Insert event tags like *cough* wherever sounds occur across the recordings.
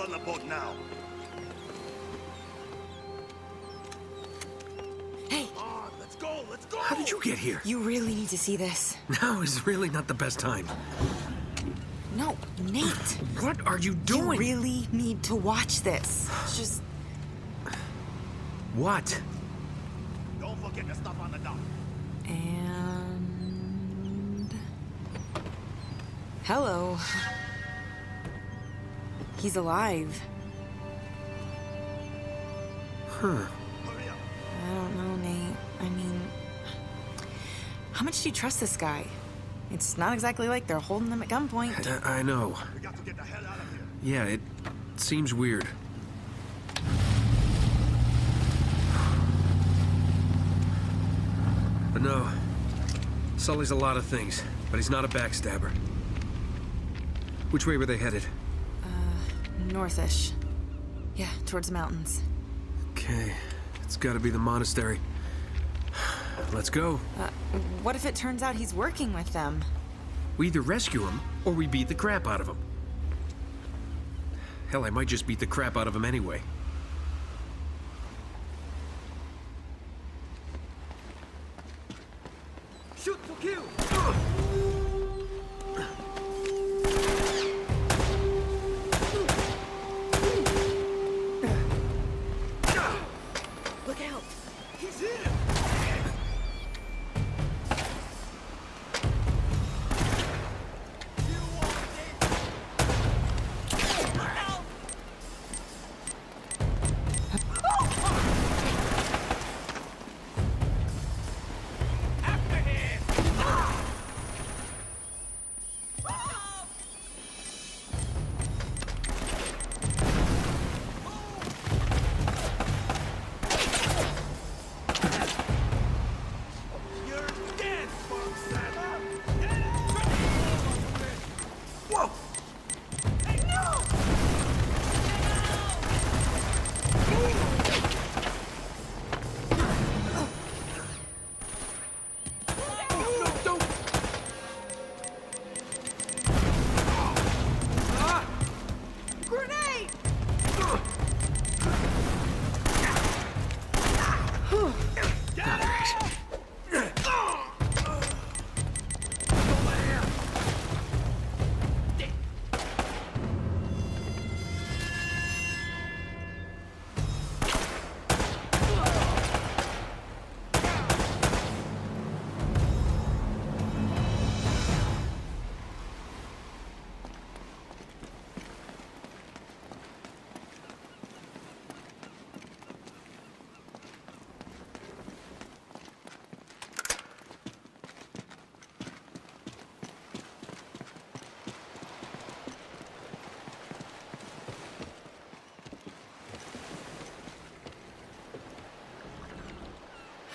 all on the boat now. Hey, On, let's go, let's go! How did you get here? you really need to see this. *laughs* Now is really not the best time. No, Nate. What are you doing? You really need to watch this. Just What? Don't forget the stuff on the dock. and hello. He's alive. Huh. I don't know, Nate. I mean, how much do you trust this guy? It's not exactly like they're holding him at gunpoint. I, I know. We got to get the hell out of here. Yeah, it seems weird. But no, Sully's a lot of things, but he's not a backstabber. Which way were they headed? Northish. Yeah, towards the mountains. Okay, it's gotta be the monastery. *sighs* Let's go. Uh, what if it turns out he's working with them? We either rescue him, or we beat the crap out of him. Hell, I might just beat the crap out of him anyway.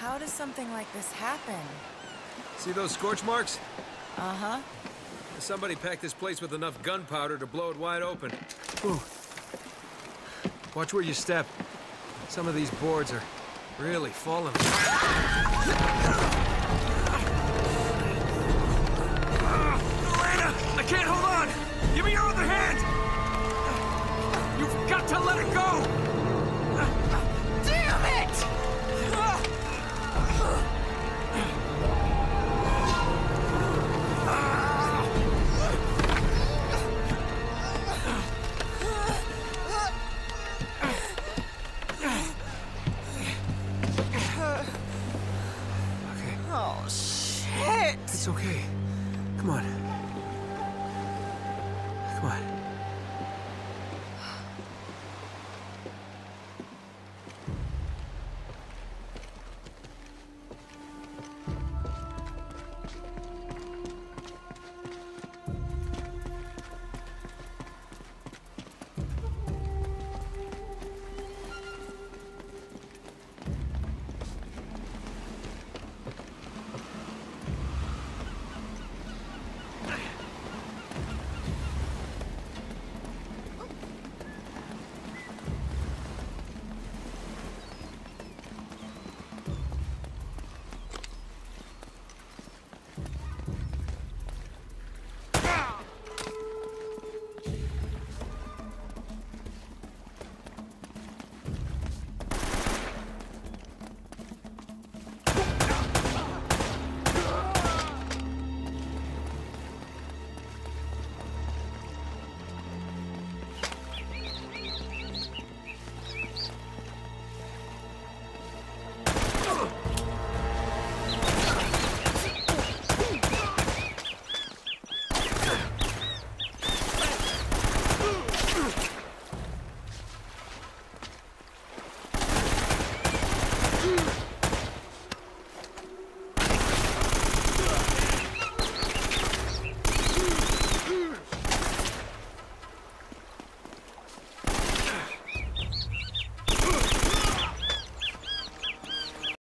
How does something like this happen? See those scorch marks? Uh huh. Somebody packed this place with enough gunpowder to blow it wide open. Ooh. Watch where you step. Some of these boards are really falling.